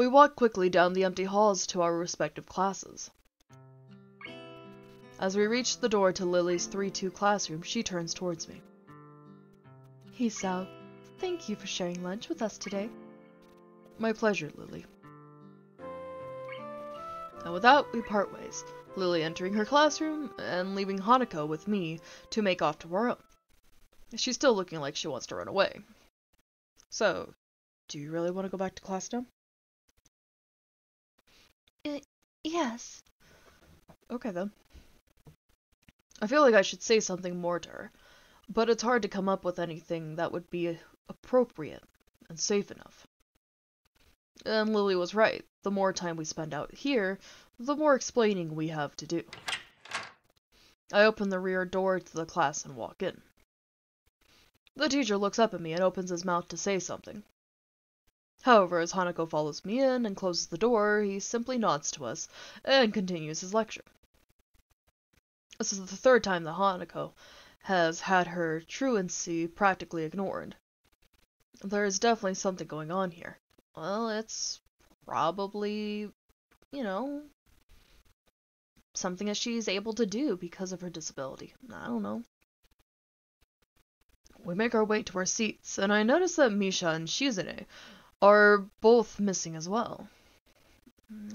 We walk quickly down the empty halls to our respective classes. As we reach the door to Lily's 3-2 classroom, she turns towards me. Hisao, thank you for sharing lunch with us today. My pleasure, Lily. And with that, we part ways, Lily entering her classroom and leaving Hanako with me to make off to her own. She's still looking like she wants to run away. So, do you really want to go back to class now? Uh, yes. Okay then. I feel like I should say something more to her, but it's hard to come up with anything that would be appropriate and safe enough. And Lily was right. The more time we spend out here, the more explaining we have to do. I open the rear door to the class and walk in. The teacher looks up at me and opens his mouth to say something. However, as Hanako follows me in and closes the door, he simply nods to us and continues his lecture. This is the third time that Hanako has had her truancy practically ignored. There is definitely something going on here. Well, it's probably, you know, something that she's able to do because of her disability. I don't know. We make our way to our seats, and I notice that Misha and Shizune are both missing as well.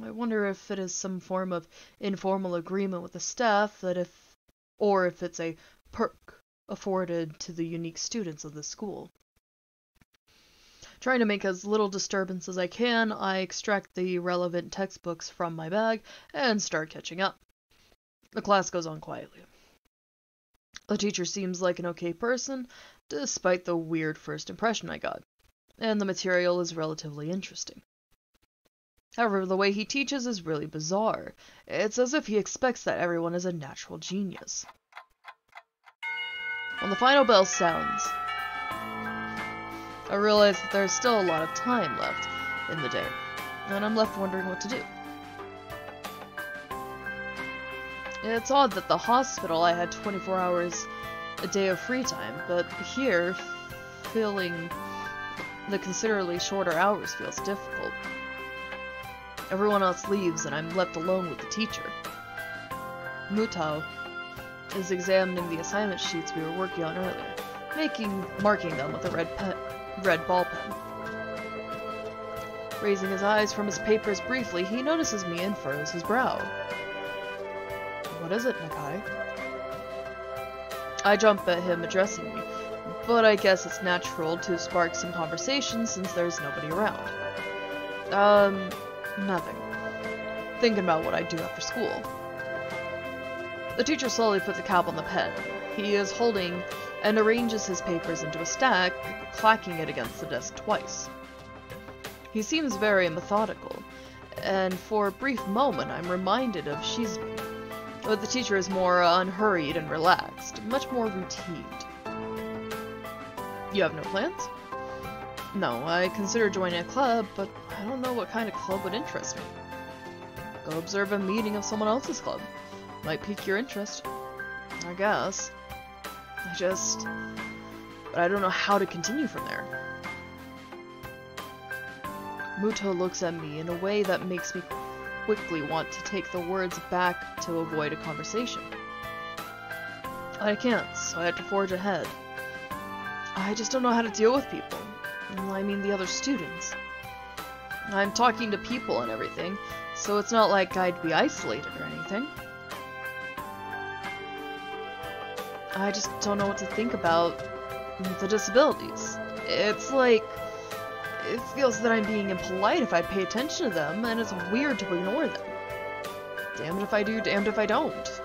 I wonder if it is some form of informal agreement with the staff that if, or if it's a perk afforded to the unique students of the school. Trying to make as little disturbance as I can, I extract the relevant textbooks from my bag and start catching up. The class goes on quietly. The teacher seems like an okay person, despite the weird first impression I got, and the material is relatively interesting. However, the way he teaches is really bizarre. It's as if he expects that everyone is a natural genius. When the final bell sounds, I realize that there's still a lot of time left in the day, and I'm left wondering what to do. It's odd that the hospital I had 24 hours a day of free time, but here, filling the considerably shorter hours feels difficult. Everyone else leaves and I'm left alone with the teacher. Muto is examining the assignment sheets we were working on earlier, making marking them with a red pen, red ball pen. Raising his eyes from his papers briefly, he notices me and furrows his brow. What is it, Nakai? I jump at him addressing me, but I guess it's natural to spark some conversation since there's nobody around. Um, nothing. Thinking about what I do after school. The teacher slowly puts a cap on the pen. He is holding and arranges his papers into a stack, clacking it against the desk twice. He seems very methodical, and for a brief moment I'm reminded of she's But the teacher is more unhurried and relaxed, much more routine. You have no plans? No, I consider joining a club, but I don't know what kind of club would interest me. Go observe a meeting of someone else's club. Might pique your interest. I guess. I just... But I don't know how to continue from there. Muto looks at me in a way that makes me quickly want to take the words back to avoid a conversation. I can't, so I have to forge ahead. I just don't know how to deal with people. I mean the other students. I'm talking to people and everything, so it's not like I'd be isolated or anything. I just don't know what to think about the disabilities. It's like it feels that I'm being impolite if I pay attention to them, and it's weird to ignore them. Damned if I do, damned if I don't.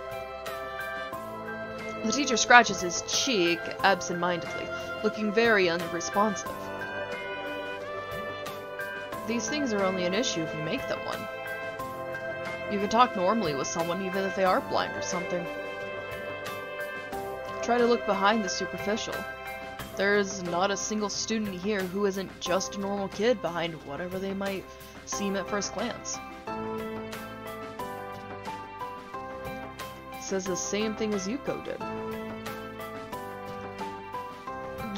The teacher scratches his cheek absent-mindedly, looking very unresponsive. These things are only an issue if you make them one. You can talk normally with someone even if they are blind or something. Try to look behind the superficial. There's not a single student here who isn't just a normal kid behind whatever they might seem at first glance. Says the same thing as Yuko did.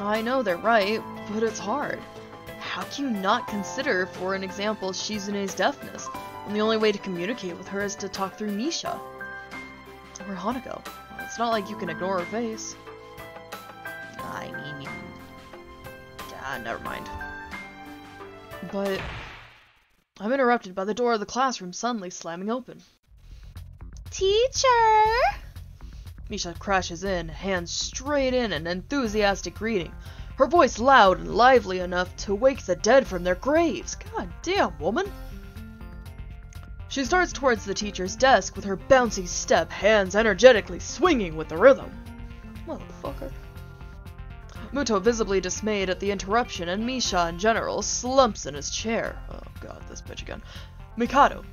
I know they're right, but it's hard. how can you not consider, for an example, Shizune's deafness, when the only way to communicate with her is to talk through Misha? Or Hanako. It's not like you can ignore her face. I mean, ah, never mind. But I'm interrupted by the door of the classroom suddenly slamming open. Teacher! Misha crashes in, hands straight in an enthusiastic greeting, her voice loud and lively enough to wake the dead from their graves. God damn, woman! She starts towards the teacher's desk with her bouncy step, hands energetically swinging with the rhythm. Motherfucker. Muto, visibly dismayed at the interruption, and Misha in general, slumps in his chair. Oh god, this bitch again. Mikado.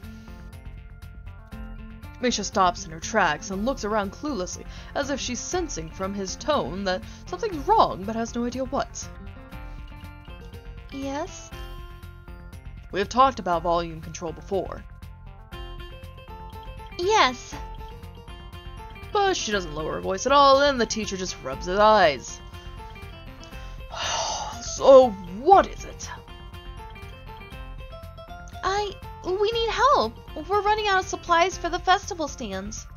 Misha stops in her tracks and looks around cluelessly, as if she's sensing from his tone that something's wrong but has no idea what. Yes? We have talked about volume control before. Yes. But she doesn't lower her voice at all, and the teacher just rubs his eyes. so, what is it? We're running out of supplies for the festival stands.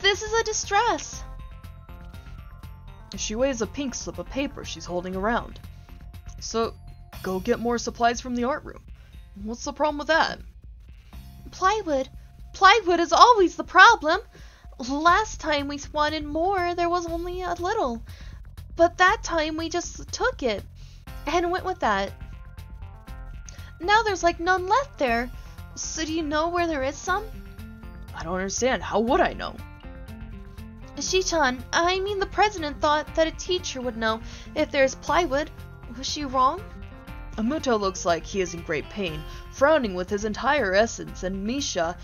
This is a distress. She waves a pink slip of paper she's holding around. So, go get more supplies from the art room. What's the problem with that? Plywood. Plywood is always the problem. Last time we wanted more, there was only a little. But that time we just took it and went with that. Now there's like none left there. So do you know where there is some? I don't understand. How would I know? Shichan, I mean the president thought that a teacher would know if there's plywood. Was she wrong? Amuto looks like he is in great pain, frowning with his entire essence, and Misha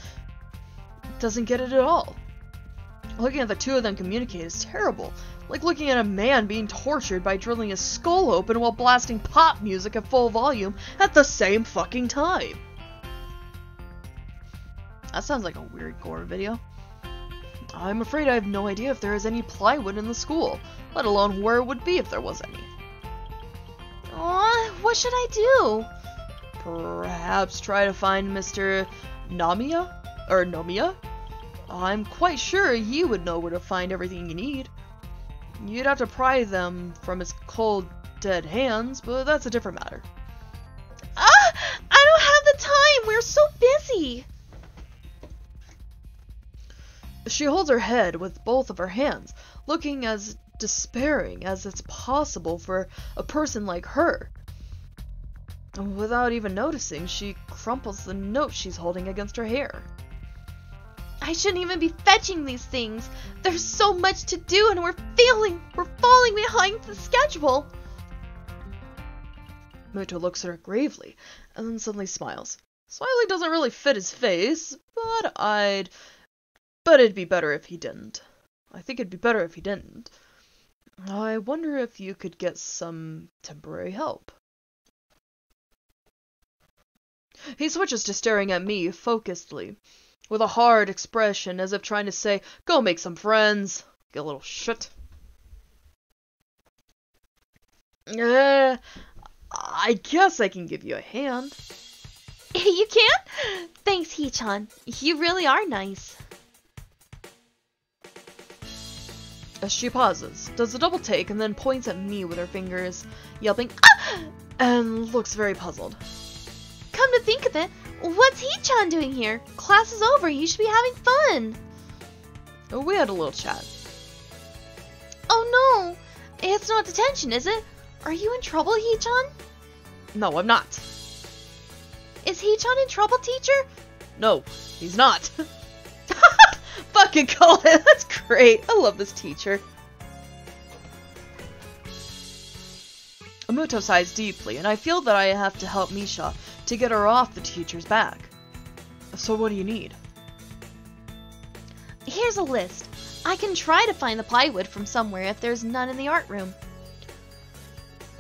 doesn't get it at all. Looking at the two of them communicate is terrible, like looking at a man being tortured by drilling his skull open while blasting pop music at full volume at the same fucking time. That sounds like a weird gore video. I'm afraid I have no idea if there is any plywood in the school, let alone where it would be if there was any. Aw, what should I do? Perhaps try to find Mr. Namiya? Or Nomiya? I'm quite sure he would know where to find everything you need. You'd have to pry them from his cold, dead hands, but that's a different matter. She holds her head with both of her hands, looking as despairing as it's possible for a person like her. Without even noticing, she crumples the note she's holding against her hair. I shouldn't even be fetching these things. There's so much to do and we're failing. We're falling behind the schedule. Muto looks at her gravely and then suddenly smiles. Smiley doesn't really fit his face, but I'd. But it'd be better if he didn't. I think it'd be better if he didn't. I wonder if you could get some temporary help. He switches to staring at me focusedly, with a hard expression as if trying to say, Go make some friends, you little shit. Uh, I guess I can give you a hand. you can? Thanks, Hee-chan. You really are nice. As she pauses, does a double take, and then points at me with her fingers, yelping, ah! and looks very puzzled. Come to think of it, what's Hee-chan doing here? Class is over, you should be having fun. We had a little chat. Oh no! It's not detention, is it? Are you in trouble, Hee-chan? No, I'm not. Is Hee-chan in trouble, teacher? No, he's not. Fucking call it. That's great. I love this teacher. Amuto sighs deeply, and I feel that I have to help Misha to get her off the teacher's back. So what do you need? Here's a list. I can try to find the plywood from somewhere if there's none in the art room.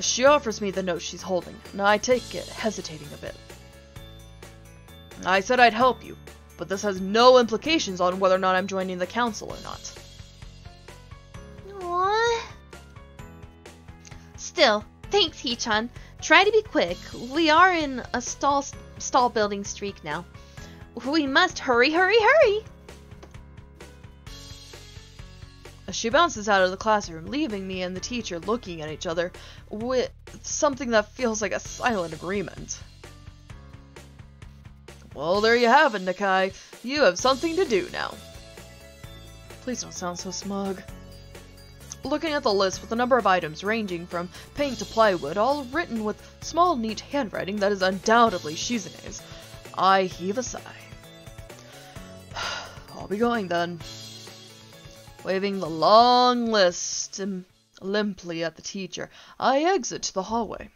She offers me the note she's holding, and I take it, hesitating a bit. I said I'd help you, but this has no implications on whether or not I'm joining the council or not. Aww. Still, Thanks, Hee-chan. Try to be quick. We are in a stall stall building streak now. We must hurry, hurry, hurry! As she bounces out of the classroom, leaving me and the teacher looking at each other with something that feels like a silent agreement. Well, there you have it, Nakai. You have something to do now. Please don't sound so smug. Looking at the list with a number of items ranging from paint to plywood, all written with small, neat handwriting that is undoubtedly Shizune's, I heave a sigh. I'll be going then. Waving the long list limply at the teacher, I exit the hallway.